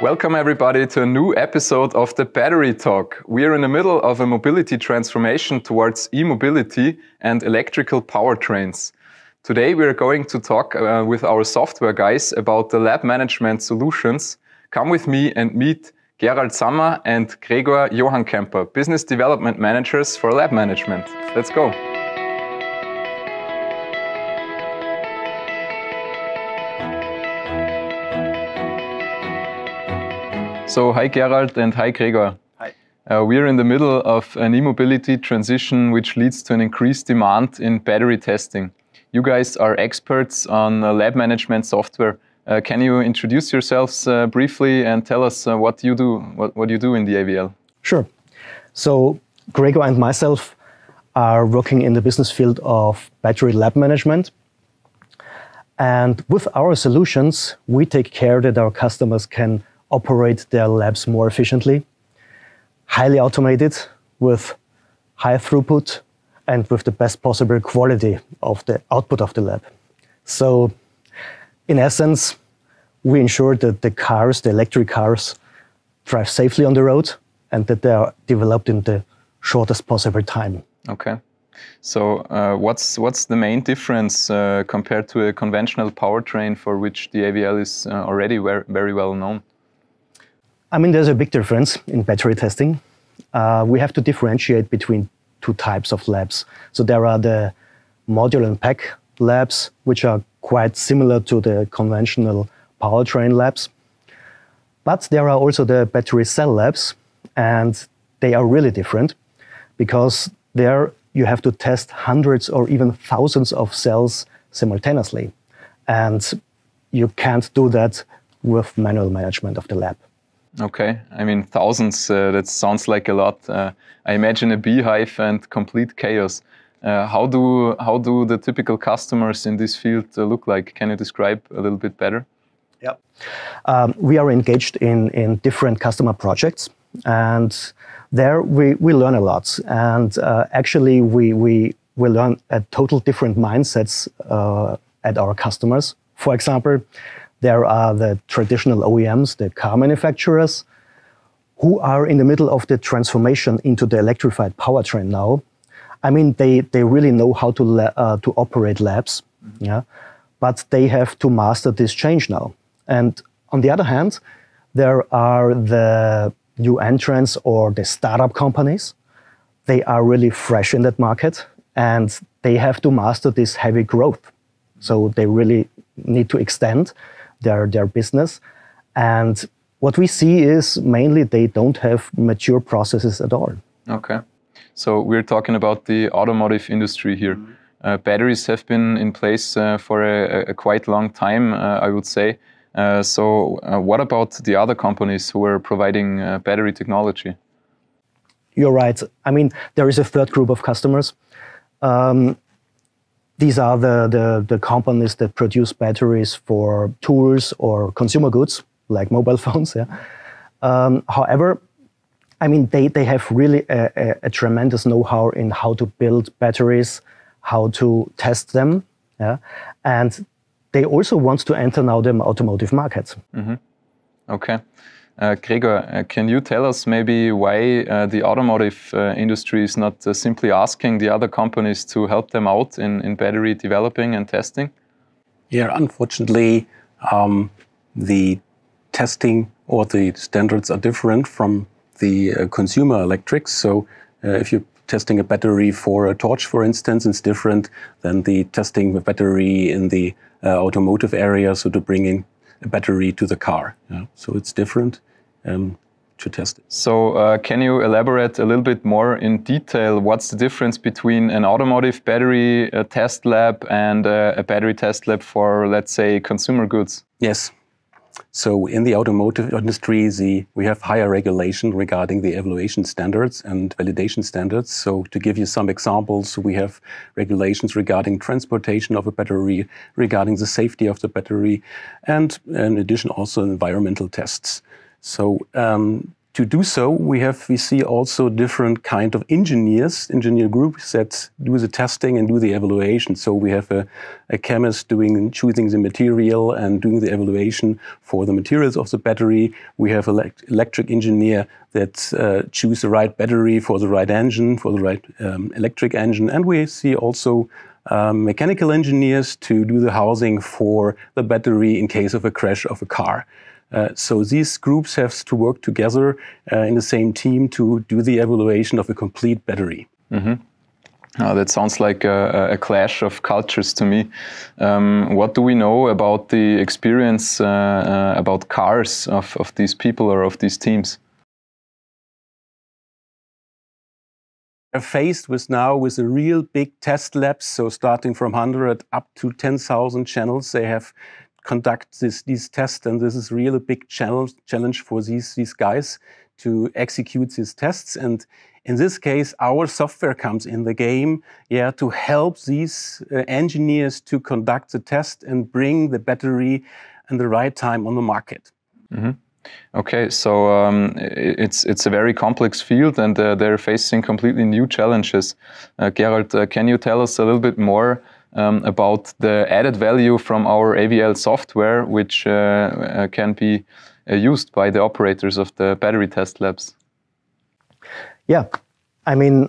Welcome, everybody, to a new episode of the Battery Talk. We are in the middle of a mobility transformation towards e mobility and electrical powertrains. Today, we are going to talk uh, with our software guys about the lab management solutions. Come with me and meet Gerald Sammer and Gregor Johannkemper, business development managers for lab management. Let's go. So, hi Gerald and hi Gregor. Hi. Uh, we're in the middle of an e-mobility transition which leads to an increased demand in battery testing. You guys are experts on uh, lab management software. Uh, can you introduce yourselves uh, briefly and tell us uh, what you do, what, what you do in the AVL? Sure. So Gregor and myself are working in the business field of battery lab management. And with our solutions, we take care that our customers can operate their labs more efficiently, highly automated with high throughput and with the best possible quality of the output of the lab. So, in essence, we ensure that the cars, the electric cars, drive safely on the road and that they are developed in the shortest possible time. Okay. So, uh, what's what's the main difference uh, compared to a conventional powertrain for which the AVL is uh, already very, very well known? I mean, there's a big difference in battery testing. Uh, we have to differentiate between two types of labs. So there are the module and pack labs, which are quite similar to the conventional powertrain labs. But there are also the battery cell labs, and they are really different because there you have to test hundreds or even thousands of cells simultaneously. And you can't do that with manual management of the lab. Okay, I mean thousands. Uh, that sounds like a lot. Uh, I imagine a beehive and complete chaos. Uh, how do how do the typical customers in this field uh, look like? Can you describe a little bit better? Yeah, um, we are engaged in in different customer projects, and there we, we learn a lot. And uh, actually, we we we learn a total different mindsets uh, at our customers. For example, there are the traditional OEMs, the car manufacturers, who are in the middle of the transformation into the electrified powertrain now. I mean, they, they really know how to, uh, to operate labs, mm-hmm. yeah, but they have to master this change now. And on the other hand, there are the new entrants or the startup companies. They are really fresh in that market and they have to master this heavy growth. So they really need to extend their, their business. And what we see is mainly they don't have mature processes at all. Okay. So we're talking about the automotive industry here. Mm -hmm. uh, batteries have been in place uh, for a, a, quite long time, uh, I would say. Uh, so, uh, what about the other companies who are providing uh, battery technology? You're right. I mean, there is a third group of customers. Um, these are the, the, the, companies that produce batteries for tools or consumer goods, like mobile phones. Yeah. Um, however, I mean, they, they have really a, a, a tremendous know-how in how to build batteries, how to test them, yeah, and they also want to enter now the automotive market. Mm -hmm. Okay. Uh, Gregor, uh, can you tell us maybe why uh, the automotive uh, industry is not uh, simply asking the other companies to help them out in, in battery developing and testing? Yeah, unfortunately, um, the testing or the standards are different from the uh, consumer electrics. So if you're testing a battery for a torch, for instance, it's different than the testing the battery in the automotive area, so to bring in a battery to the car. Yeah? So it's different um, to test it. So uh, can you elaborate a little bit more in detail? What's the difference between an automotive battery uh, test lab and uh, a battery test lab for, let's say, consumer goods? Yes. So in the automotive industry, the, we have higher regulation regarding the evaluation standards and validation standards. So to give you some examples, we have regulations regarding transportation of a battery, regarding the safety of the battery, and in addition also environmental tests. So um, to do so, we have we see also different kind of engineers, engineer groups that do the testing and do the evaluation. So we have a, a chemist doing choosing the material and doing the evaluation for the materials of the battery. We have an electric engineer that uh, choose the right battery for the right engine, for the right um, electric engine, and we see also um, mechanical engineers to do the housing for the battery in case of a crash of a car. Uh, so these groups have to work together uh, in the same team to do the evaluation of a complete battery. Mm -hmm. Oh, that sounds like a, a, clash of cultures to me. Um, what do we know about the experience uh, uh about cars of, of these people or of these teams? are faced with now with a real big test labs. So starting from 100 up to 10,000 channels, they have conduct this, these tests, and this is really a big challenge, challenge for these, these guys to execute these tests. And in this case, our software comes in the game, yeah, to help these uh, engineers to conduct the test and bring the battery in the right time on the market. Mm -hmm. Okay, so um, it's it's a very complex field, and uh, they're facing completely new challenges. Uh, Gerald, uh, can you tell us a little bit more um, about the added value from our AVL software, which uh, uh, can be uh, used by the operators of the battery test labs. Yeah, I mean,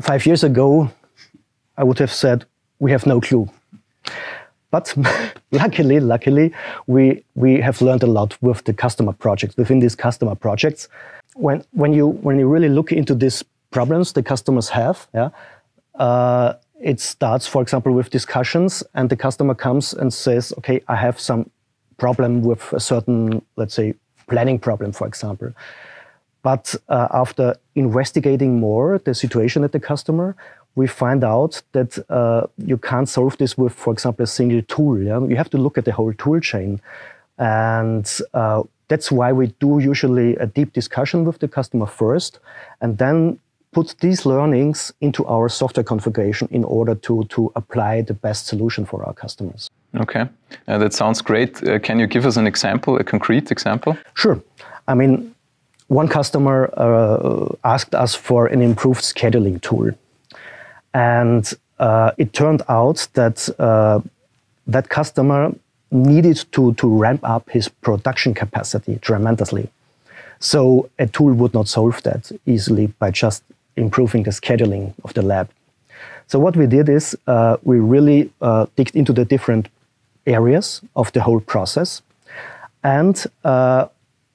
five years ago, I would have said we have no clue. But luckily, luckily, we we have learned a lot with the customer projects. Within these customer projects, when when you when you really look into these problems the customers have, yeah, uh, it starts, for example, with discussions, and the customer comes and says, "Okay, I have some problem with a certain, let's say, planning problem, for example." But uh, after investigating more the situation at the customer, we find out that uh, you can't solve this with, for example, a single tool. Yeah? You have to look at the whole tool chain, and uh, that's why we do usually a deep discussion with the customer first, and then put these learnings into our software configuration in order to, to apply the best solution for our customers. Okay, uh, that sounds great. Uh, can you give us an example, a concrete example? Sure. I mean, one customer uh, asked us for an improved scheduling tool. And uh, it turned out that uh, that customer needed to, to ramp up his production capacity tremendously. So a tool would not solve that easily by just improving the scheduling of the lab. So what we did is uh, we really uh, digged into the different areas of the whole process, and uh,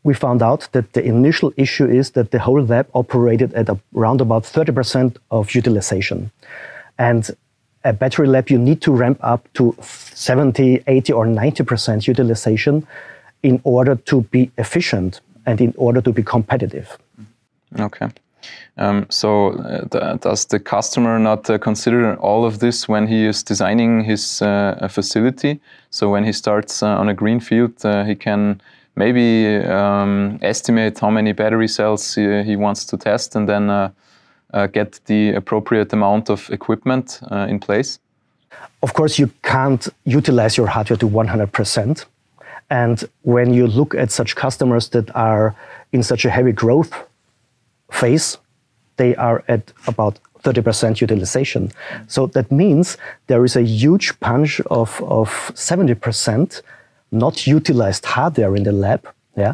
we found out that the initial issue is that the whole lab operated at around about 30% of utilization. And a battery lab, you need to ramp up to 70, 80, or 90% utilization in order to be efficient and in order to be competitive. Okay. Um, so, uh, does the customer not uh, consider all of this when he is designing his uh, facility? So, when he starts uh, on a green field, uh, he can maybe um, estimate how many battery cells he, he, wants to test and then uh, get the appropriate amount of equipment in place? Of course, you can't utilize your hardware to 100%. And when you look at such customers that are in such a heavy growth phase, they are at about 30% utilization. So that means there is a huge punch of, of 70% not utilized hardware in the lab. Yeah.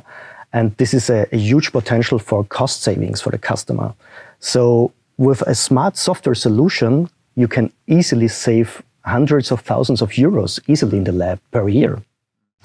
And this is a, a huge potential for cost savings for the customer. So with a smart software solution, you can easily save hundreds of thousands of euros easily in the lab per year.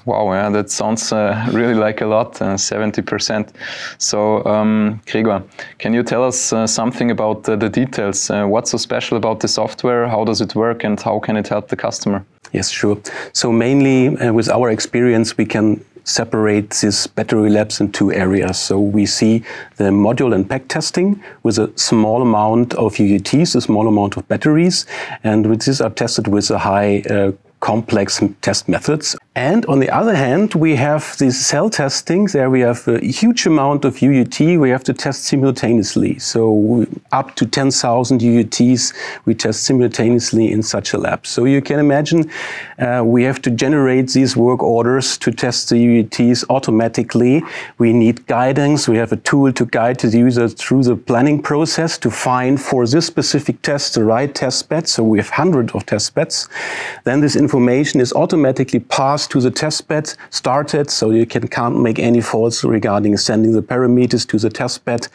Wow, yeah, that sounds uh, really like a lot, uh, 70%. So, um, Gregor, can you tell us uh, something about the details? Uh, what's so special about the software? How does it work and how can it help the customer? Yes, sure. So, mainly uh, with our experience, we can separate these battery labs in two areas. So we see the module and pack testing with a small amount of UUTs, a small amount of batteries, and this are tested with a high uh, complex test methods. And on the other hand, we have this cell testing. There we have a huge amount of UUT we have to test simultaneously. So up to 10,000 UUTs we test simultaneously in such a lab. So you can imagine uh, we have to generate these work orders to test the UUTs automatically. We need guidance. We have a tool to guide the user through the planning process to find for this specific test the right test bed. So we have hundreds of test beds. Then this information is automatically passed to the testbed started, so you can, can't make any faults regarding sending the parameters to the testbed.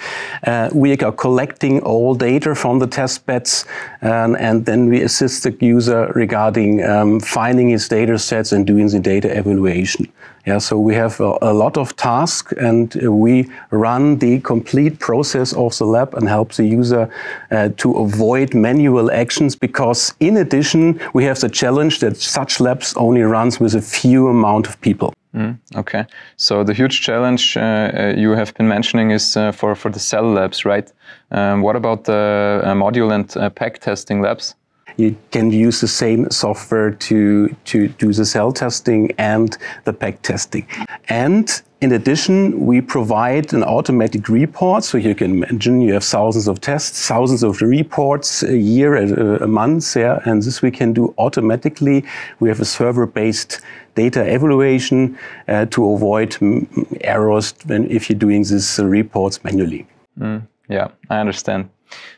Uh, we are collecting all data from the test beds, and, and then we assist the user regarding um, finding his data sets and doing the data evaluation. Yeah, so we have a, a lot of tasks and uh, we run the complete process of the lab and help the user uh, to avoid manual actions because in addition, we have the challenge that such labs only runs with a few amount of people. Mm, okay, so the huge challenge uh, uh you have been mentioning is uh, for, for the cell labs, right? Um, what about the uh, module and pack testing labs? You can use the same software to, to do the cell testing and the pack testing. And in addition, we provide an automatic report. So you can imagine you have thousands of tests, thousands of reports a year, a, a month, yeah, and this we can do automatically. We have a server-based data evaluation uh, to avoid errors when, if you're doing these uh, reports manually. Mm, yeah, I understand.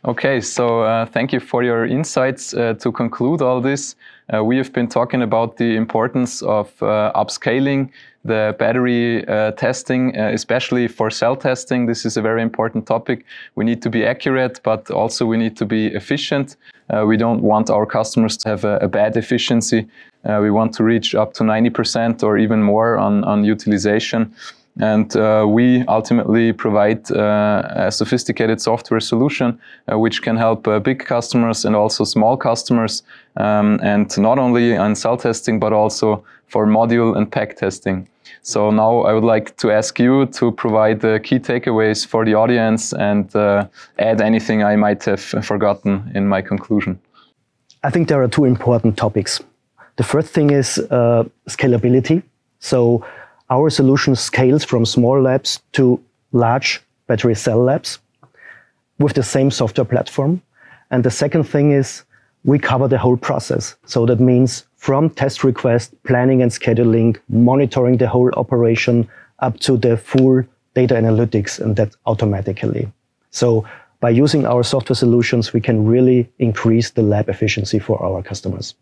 Okay, so uh, thank you for your insights. Uh, to conclude all this, uh, we have been talking about the importance of uh, upscaling the battery uh, testing, uh, especially for cell testing. This is a very important topic. We need to be accurate, but also we need to be efficient. we don't want our customers to have a, a bad efficiency. we want to reach up to 90% or even more on, on utilization. And uh, we ultimately provide uh, a sophisticated software solution uh, which can help uh, big customers and also small customers, um, and not only on cell testing but also for module and pack testing. So now I would like to ask you to provide the key takeaways for the audience and uh, add anything I might have forgotten in my conclusion. I think there are two important topics. The first thing is uh, scalability. So our solution scales from small labs to large battery cell labs with the same software platform. And the second thing is we cover the whole process. So that means from test request, planning and scheduling, monitoring the whole operation up to the full data analytics and that automatically. So by using our software solutions, we can really increase the lab efficiency for our customers.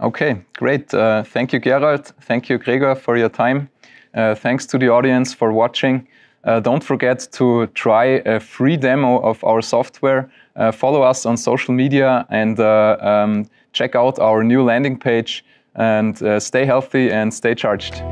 Okay, great. Uh, thank you, Gerald. Thank you, Gregor, for your time. Uh, thanks to the audience for watching. Uh, don't forget to try a free demo of our software. Uh, follow us on social media and uh, um, check out our new landing page. And uh, stay healthy and stay charged.